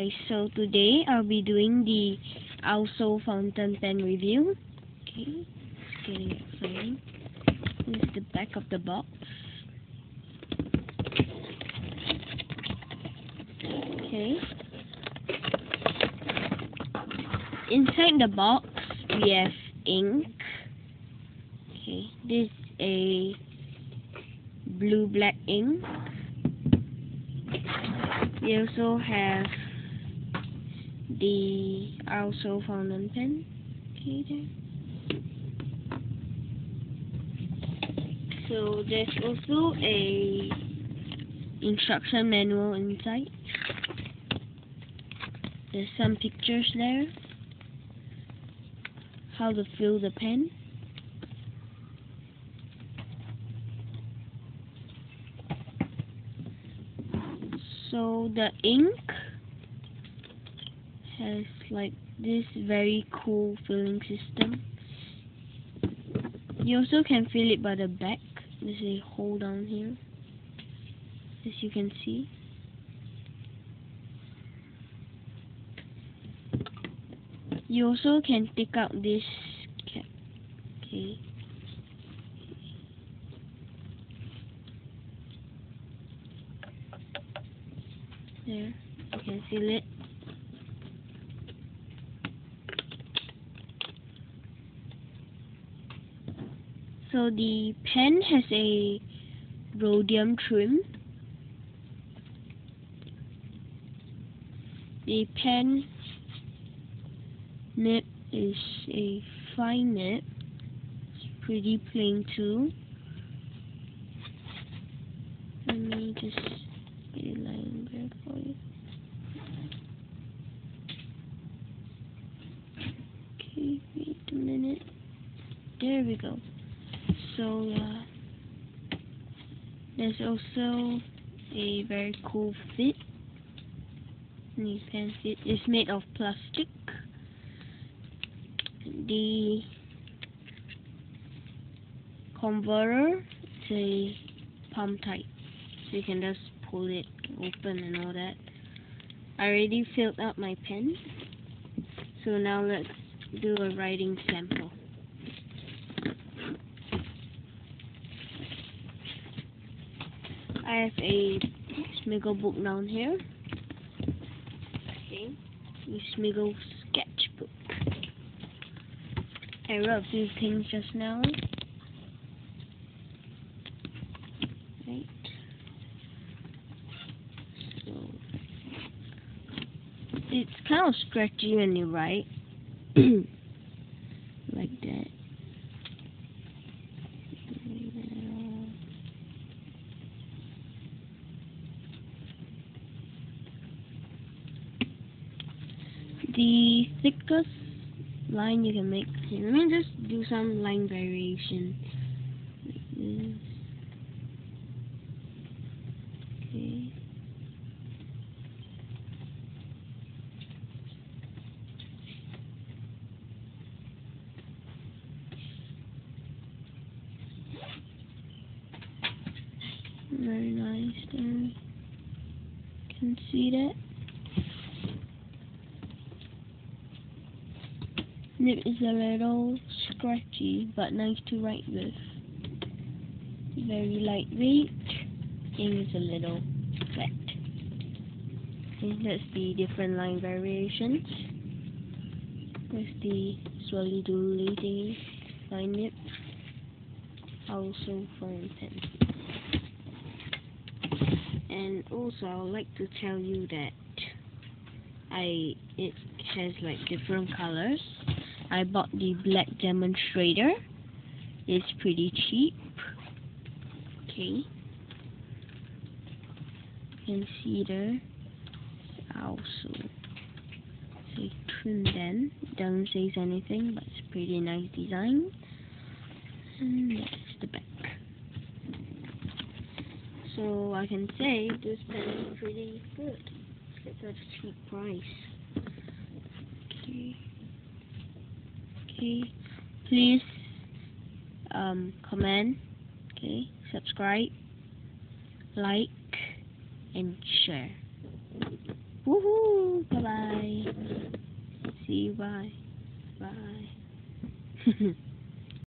Hi, so today I'll be doing the Also fountain pen review. Okay, just getting it framed. This is the back of the box. Okay. Inside the box we have ink. Okay, this is a blue black ink. We also have the also found fountain pen. Okay, there. So there's also a instruction manual inside. There's some pictures there. How to fill the pen. So the ink has like this very cool filling system. You also can fill it by the back. There's a hole down here, as you can see. You also can take out this cap. Okay. There, you can seal it. So the pen has a rhodium trim. The pen nib is a fine nib. It's pretty plain too. Let me just get it lying there for you. Okay, wait a minute. There we go so uh, there's also a very cool fit. You can see it's made of plastic. The converter is a palm type, so you can just pull it open and all that. I already filled up my pen, so now let's do a writing sample. I have a Smiggle book down here. Okay, Smiggle sketchbook. I wrote a few things just now. Right. So it's kind of scratchy when you write. like that. The thickest line you can make. Let me just do some line variation. Like. Okay. Very nice there. Can see that. Nib is a little scratchy, but nice to write with. Very lightweight. Ink is a little flat. Okay, that's the different line variations. There's the swirly doodly thingy, line nib. Also foam pen. And also, I would like to tell you that I it has like different colors. I bought the black demonstrator. It's pretty cheap. Okay. You can see there. Also say trim then. It doesn't say anything, but it's pretty nice design. And that's the back. So I can say this pen is pretty good. It's at a cheap price. Okay okay please um, comment okay subscribe like and share Woohoo! Bye bye. See you. Bye. Bye.